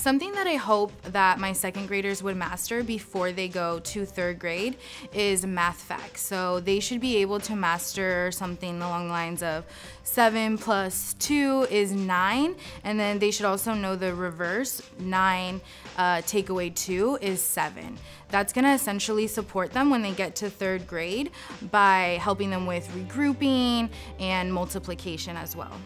Something that I hope that my second graders would master before they go to third grade is math facts. So they should be able to master something along the lines of seven plus two is nine, and then they should also know the reverse, nine uh, take away two is seven. That's gonna essentially support them when they get to third grade by helping them with regrouping and multiplication as well.